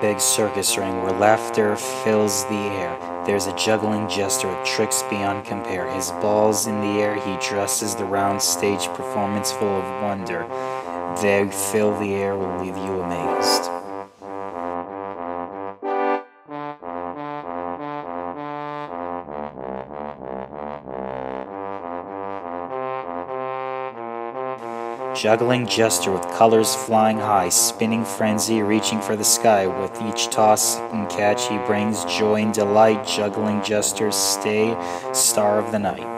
big circus ring where laughter fills the air. There's a juggling jester with tricks beyond compare. His balls in the air, he dresses the round stage performance full of wonder. They fill the air will leave you amazed. Juggling jester with colors flying high, spinning frenzy, reaching for the sky. With each toss and catch, he brings joy and delight. Juggling jester, stay star of the night.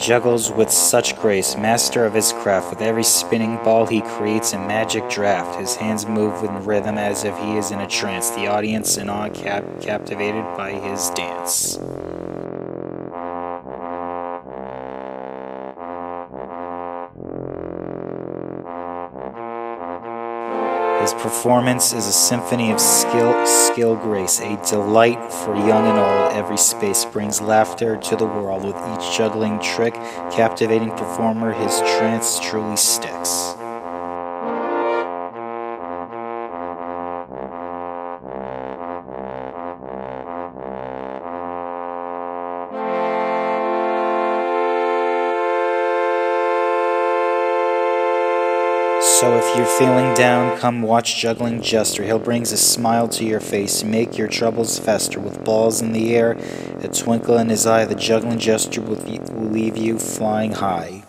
Juggles with such grace, master of his craft. With every spinning ball, he creates a magic draft. His hands move in rhythm as if he is in a trance. The audience in awe cap captivated by his dance. His performance is a symphony of skill, skill, grace, a delight for young and old. Every space brings laughter to the world. With each juggling trick, captivating performer, his trance truly sticks. So if you're feeling down, come watch Juggling Jester. He'll brings a smile to your face, make your troubles fester. With balls in the air, a twinkle in his eye, the Juggling Jester will leave you flying high.